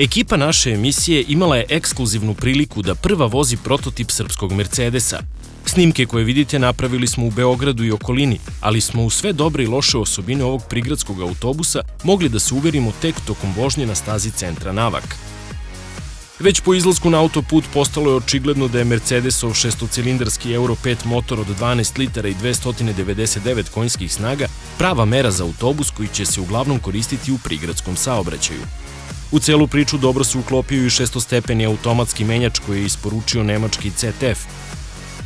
Ekipa naše emisije imala je ekskluzivnu priliku da prva vozi prototip srpskog Mercedesa. Snimke koje vidite napravili smo u Beogradu i okolini, ali smo u sve dobre i loše osobine ovog prigradskog autobusa mogli da se uverimo tek tokom vožnje na stazi centra Navak. Već po izlasku na autoput postalo je očigledno da je Mercedesov šestocilindarski Euro 5 motor od 12 litara i 299 konjskih snaga prava mera za autobus koji će se uglavnom koristiti u prigradskom saobraćaju. U celu priču dobro se uklopio i šestostepeni automatski menjač koji je isporučio nemački CTF.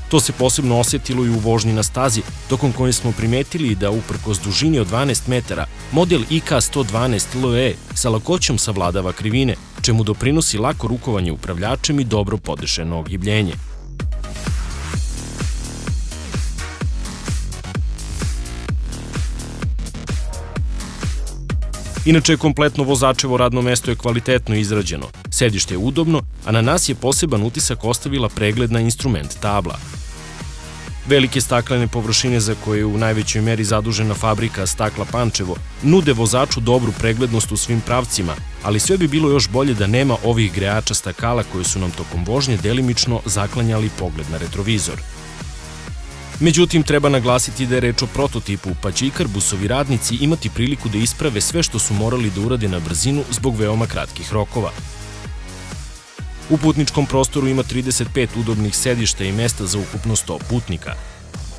To se posebno osjetilo i u vožnji na stazi, tokom koje smo primetili da uprkos dužini od 12 metara, model IK 112 LE sa lakoćom savladava krivine, čemu doprinosi lako rukovanje upravljačem i dobro podešeno ogibljenje. Inače, kompletno vozačevo radno mesto je kvalitetno izrađeno, sedište je udobno, a na nas je poseban utisak ostavila pregledna instrument tabla. Velike staklene površine za koje je u najvećoj meri zadužena fabrika Stakla Pančevo nude vozaču dobru preglednost u svim pravcima, ali sve bi bilo još bolje da nema ovih grejača stakala koje su nam tokom vožnje delimično zaklanjali pogled na retrovizor. Međutim, treba naglasiti da je reč o prototipu, pa će Ikarbusovi radnici imati priliku da isprave sve što su morali da urade na brzinu zbog veoma kratkih rokova. U putničkom prostoru ima 35 udobnih sedišta i mesta za ukupno 100 putnika.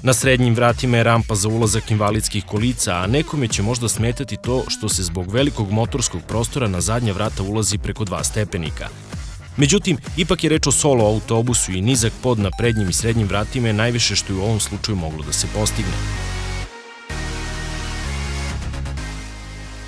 Na srednjim vratima je rampa za ulazak invalidskih kolica, a nekome će možda smetati to što se zbog velikog motorskog prostora na zadnja vrata ulazi preko dva stepenika. Međutim, ipak je reč o solo autobusu i nizak pod na prednjim i srednjim vratima je najviše što je u ovom slučaju moglo da se postigne.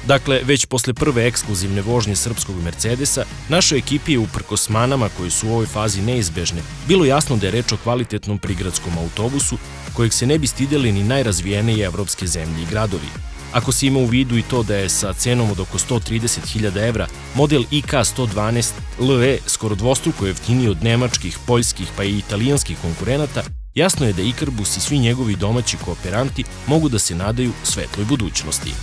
Dakle, već posle prve ekskluzivne vožnje srpskog Mercedesa, našoj ekipi je uprkos manama koje su u ovoj fazi neizbežne, bilo jasno da je reč o kvalitetnom prigradskom autobusu kojeg se ne bi stideli ni najrazvijenije evropske zemlje i gradovi. Ako se ima u vidu i to da je sa cenom od oko 130.000 evra model IK 112 LE skoro dvostruko jeftiniji od nemačkih, poljskih pa i italijanskih konkurenata, jasno je da Ikarbus i svi njegovi domaći kooperanti mogu da se nadaju svetloj budućnosti.